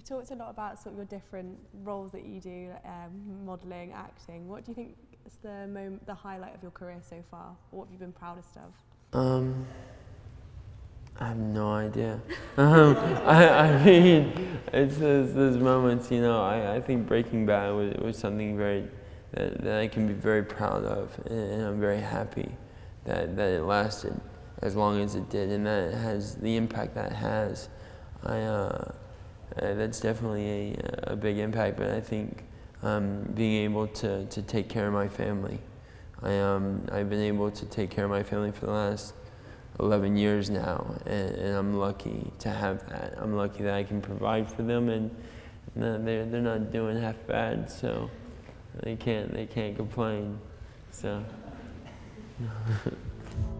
talked a lot about sort of your different roles that you do, um, modelling, acting. What do you think is the moment, the highlight of your career so far? What have you been proudest of? Um, I have no idea. um, I, I mean, it's those, those moments, you know, I, I think Breaking Bad was, was something very, that, that I can be very proud of, and I'm very happy that, that it lasted as long as it did, and that it has the impact that it has. I, uh, uh, that's definitely a, a big impact, but I think um, being able to, to take care of my family. I, um, I've been able to take care of my family for the last 11 years now, and, and, I'm lucky to have that. I'm lucky that I can provide for them, and, and they're, they're not doing half bad, so they can't, they can't complain. So.